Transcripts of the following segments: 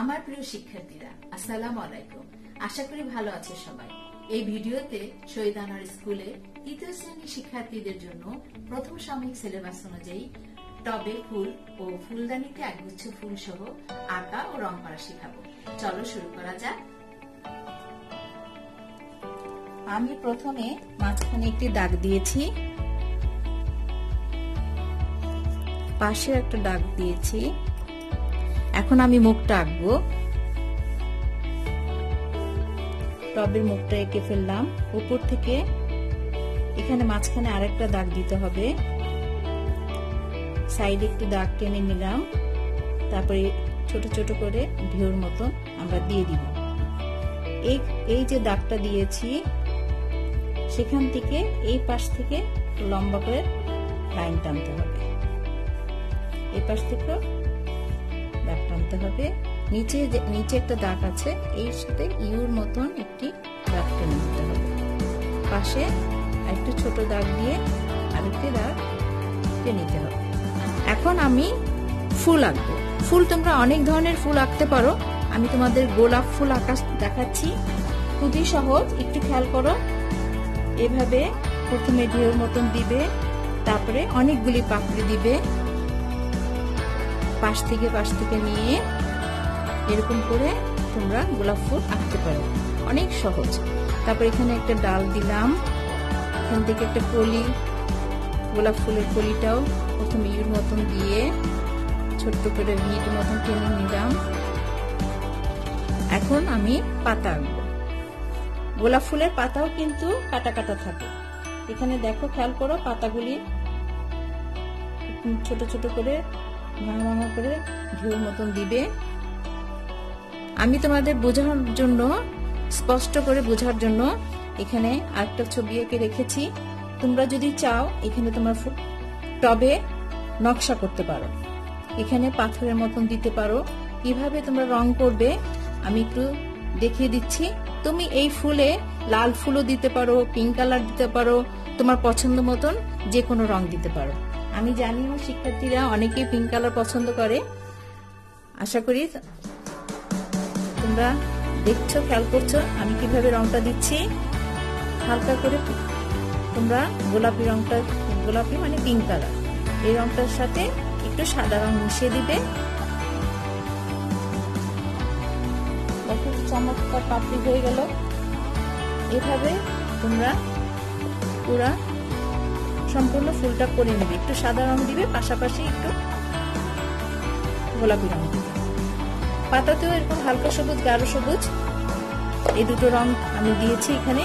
আমার প্রিয় শিক্ষার্থীরা, আসসালামু আলাইকুম। আশা করি ভালো আছে সবাই। এই ভিডিওতে শহীদ আনোয়ার স্কুলে তৃতীয় শ্রেণির শিক্ষার্থীদের জন্য প্রথম সাময়িক সিলেবাস অনুযায়ী টবে ফুল ও ফুলদানিতে একগুচ্ছ ফুল সহ আঁকা ও রং করা শেখাবো। চলো শুরু করা যাক। আমি প্রথমে মাঝখানে একটি দাগ দিয়েছি। পাশে একটা দাগ দিয়েছি। এখন আমি মুখটা আঁকবো। টবের মুখটা এঁকে ফেললাম। উপর থেকে এখানে মাঝখানে আরেকটা দাগ দিতে হবে। সাইডে একটু দাগ টেনে নিলাম। তারপরে ছোট ছোট করে ঢেউর মতন আমরা দিয়ে দিব। এই এই যে দাগটা দিয়েছি, সেখান থেকে এই পাশ থেকে লম্বা করে লাইন টানতে হবে। এই পাশ থেকেও দাগ টানতে হবে। নিচে নিচে একটা দাগ আছে এই সাথে ইউর মতন একটি দাগ টেনে নিতে হবে। পাশে একটু ছোট দাগ দিয়ে আরেকটি দাগ টেনে নিতে হবে। এখন আমি ফুল আঁকবো। ফুল তোমরা অনেক ধরনের ফুল আঁকতে পারো। আমি তোমাদের গোলাপ ফুল আকাশ দেখাচ্ছি। খুবই সহজ, একটু খেয়াল করো। এভাবে প্রথমে ঢেউর মতন দিবে, তারপরে অনেকগুলি পাপড়ি দিবে। পাশ থেকে পাশ থেকে নিয়ে এরকম করে তোমরা গোলাপ ফুল আঁকতে পারো। অনেক সহজ। তারপর এখানে একটা ডাল দিলাম। এখান থেকে একটা কলি, গোলাপ ফুলের কলিটাও প্রথমে ইউর মতন দিয়ে ছোট্ট করে ভিট মতন টেনে নিলাম। এখন আমি পাতা আঁকবো। গোলাপ ফুলের পাতাও কিন্তু কাটা কাটা থাকে। এখানে দেখো, খেয়াল করো, পাতাগুলি ছোট ছোট করে ভাঙা ভাঙা করে ঢেউ মতন দিবে। আমি তোমাদের বোঝানোর জন্য, স্পষ্ট করে বোঝার জন্য এখানে আরেকটা ছবি এঁকে রেখেছি। তোমরা যদি চাও, এখানে তোমার টবে নকশা করতে পারো। এখানে পাথরের মতন দিতে পারো। কীভাবে তোমরা রং করবে, আমি একটু দেখিয়ে দিচ্ছি। তুমি এই ফুলে লাল ফুলও দিতে পারো, পিঙ্ক কালার দিতে পারো, তোমার পছন্দ মতন যে কোনো রং দিতে পারো। আমি জানি আমার শিক্ষার্থীরা অনেকেই পিঙ্ক কালার পছন্দ করে। আশা করি তোমরা দেখছ, খেয়াল করছ, আমি কীভাবে রংটা দিচ্ছি। হালকা করে তোমরা গোলাপি রংটা, গোলাপি মানে পিঙ্ক কালার এই রংটার সাথে একটু সাদা রং মিশিয়ে দিবে। দেখো, চমৎকার পাপড়ি হয়ে গেল। এভাবে তোমরা পুরা সম্পূর্ণ ফুলটা করে নেবে। একটু সাদা রং দিবে, পাশাপাশি একটু গোলাপি রং দিবে। পাতাতেও এরকম হালকা সবুজ, গাঢ় সবুজ। এই দুটো রং আমি দিয়েছি এখানে।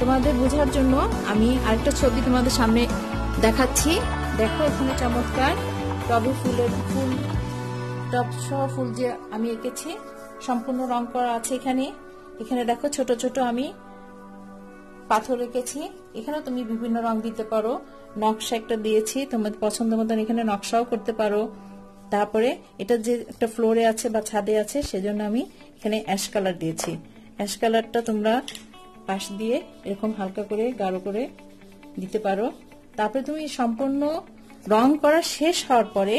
তোমাদের বোঝার জন্য আমি আরেকটা ছবি তোমাদের সামনে দেখাচ্ছি। দেখো, এখানে চমৎকার টবে ফুলের ফুল, টব সহ ফুল যে আমি এঁকেছি, সম্পূর্ণ রং করা আছে এখানে। এখানে দেখো, ছোট ছোট আমি পাথর রেখেছি। এখানে তুমি বিভিন্ন রং দিতে পারো। নকশা একটা দিয়েছি, তোমার পছন্দ মতন এখানে নকশাও করতে পারো। তারপরে এটা যে একটা ফ্লোরে আছে বা ছাদে আছে, সেজন্য আমি এখানে অ্যাশ কালার দিয়েছি। অ্যাশ কালারটা তোমরা পাশ দিয়ে এরকম হালকা করে, গাঢ় করে দিতে পারো। তারপরে তুমি সম্পূর্ণ রং করা শেষ হওয়ার পরে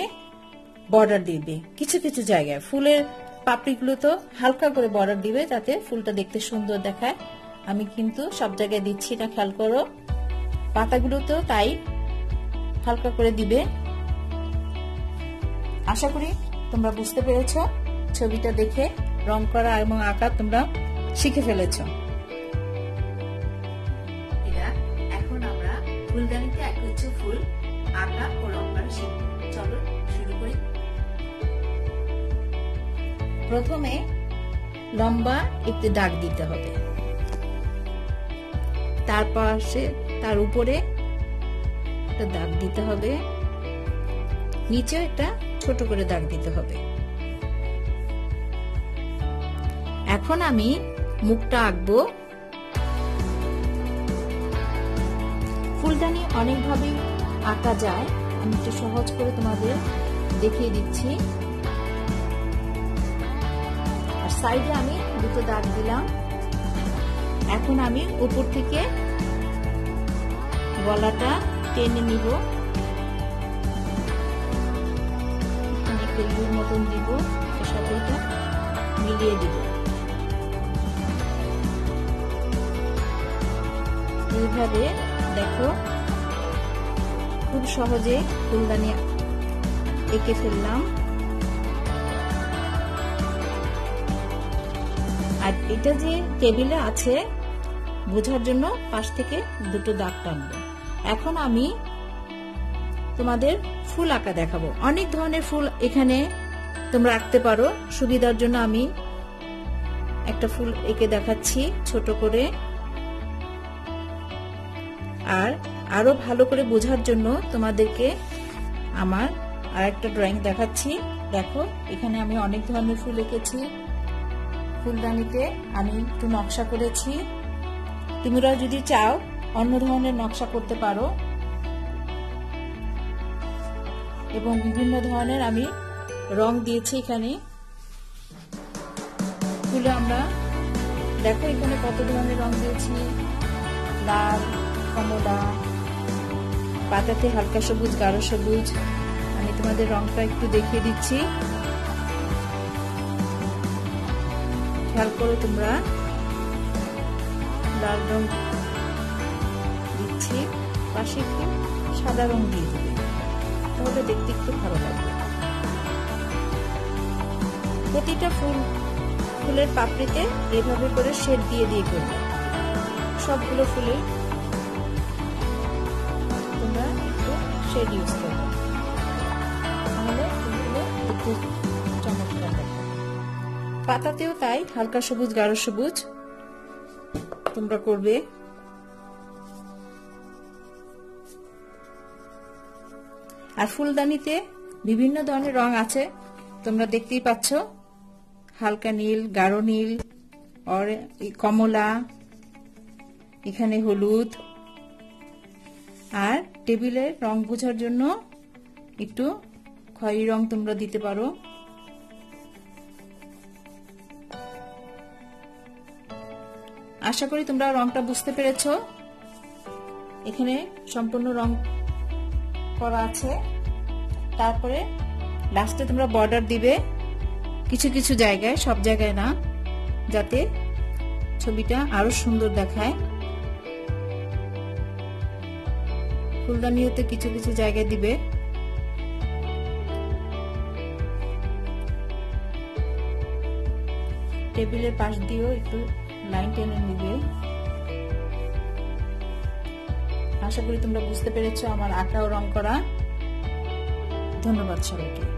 বর্ডার দিবে। কিছু কিছু জায়গায়। ফুলের পাপড়িগুলো তো হালকা করে বর্ডার দিবে, যাতে ফুলটা দেখতে সুন্দর দেখায়। আমি কিন্তু সব জায়গায় দিচ্ছি না খেয়াল করো। পাতাগুলোতেও তাই হালকা করে দিবে। আশা করি তোমরা বুঝতে পেরেছ ছবিটা দেখে রং করা এবং আঁকা তোমরা শিখে ফেলেছ। এখন আমরা ফুলদানিতে একগুচ্ছ ফুল আঁকা ও রং করা শিখব। চলো শুরু করি। প্রথমে লম্বা একটি দাগ দিতে হবে। তার পাশে, তার উপরে একটা দাগ দিতে হবে। নিচে একটা ছোট করে দাগ দিতে হবে। এখন আমি মুখটা আঁকবো। ফুলদানি অনেকভাবেই আঁকা যায়। আমি একটু সহজ করে তোমাদের দেখিয়ে দিচ্ছি। আর সাইডে আমি দুটো দাগ দিলাম। এখন আমি উপর থেকে গলাটা টেনে নিব। মতন দিব মিলিয়ে দিব। এইভাবে দেখো, খুব সহজে ফুলদানি এঁকে ফেললাম। আর এটা যে টেবিলে আছে, বোঝার জন্য পাশ থেকে দুটো দাগ টানবো। এখন আমি তোমাদের ফুল আঁকা দেখাবো। অনেক ধরনের ফুল এখানে তোমরা আঁকতে পারো। সুবিধার জন্য আমি একটা ফুল এঁকে দেখাচ্ছি, ছোট করে। আর আরও ভালো করে বোঝার জন্য তোমাদেরকে আমার আর একটা ড্রয়িং দেখাচ্ছি। দেখো, এখানে আমি অনেক ধরনের ফুল এঁকেছি। ফুলদানিতে আমি একটু নকশা করেছি। তোমরা যদি চাও অন্য ধরনের নকশা করতে পারো। এবং বিভিন্ন ধরনের আমি রং দিয়েছি এখানে। ফুলে আমরা, দেখো এখানে কত ধরনের রং দিয়েছি। লাল, কমলা, পাতাতে হালকা সবুজ, গাঢ় সবুজ। আমি তোমাদের রংটা একটু দেখিয়ে দিচ্ছি। খেয়াল করে তোমরা লাল রং দিচ্ছি, পাশে একটু সাদা রং দিয়ে দেবে। তাহলে দেখতে একটু ভালো লাগবে। প্রতিটা ফুল, ফুলের পাপড়িতে এভাবে করে শেড দিয়ে দিয়ে করবে। সবগুলো ফুলে তোমরা একটু শেড ইউজ করবে। তাহলে ফুলগুলো একটু পাতাতেও তাই, হালকা সবুজ, গাঢ় সবুজ। তোমরা করবে। আর ফুলদানিতে বিভিন্ন ধরনের রং আছে, তোমরা দেখতেই পাচ্ছ। হালকা নীল, গাঢ় নীল কমলা, এখানে হলুদ। আর টেবিলের রং বোঝার জন্য একটু খয়েরি রং তোমরা দিতে পারো। আশা করি তোমরা রংটা বুঝতে পেরেছ। এখানে সম্পূর্ণ রং করা আছে। তারপরে লাস্টে তোমরা বর্ডার দিবে। কিছু কিছু জায়গায়, সব জায়গায় না, যাতে ছবিটা আরও সুন্দর দেখায়। ফুলদানিতে কিছু কিছু জায়গায় দিবে। টেবিলের পাশ দিয়েও একটু লাইন টেনে নিবে আশা করি তোমরা বুঝতে পেরেছ আমার আঁকা ও রং করা। ধন্যবাদ সবাইকে।